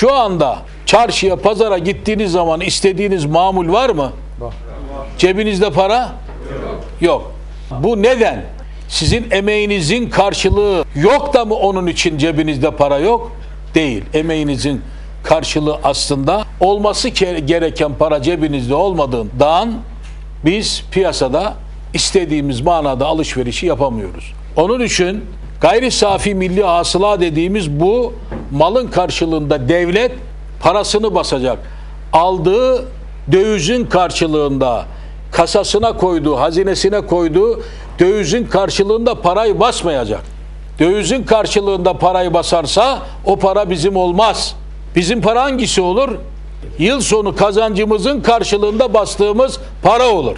Şu anda çarşıya, pazara gittiğiniz zaman istediğiniz mamul var mı? Cebinizde para? Yok. Bu neden? Sizin emeğinizin karşılığı yok da mı onun için cebinizde para yok? Değil. Emeğinizin karşılığı aslında olması ke- gereken para cebinizde olmadığından biz piyasada istediğimiz manada alışverişi yapamıyoruz. Onun için gayri safi milli hasıla dediğimiz bu malın karşılığında devlet parasını basacak. Aldığı dövizin karşılığında kasasına koyduğu, hazinesine koyduğu dövizin karşılığında parayı basmayacak. Dövizin karşılığında parayı basarsa o para bizim olmaz. Bizim para hangisi olur? Yıl sonu kazancımızın karşılığında bastığımız para olur.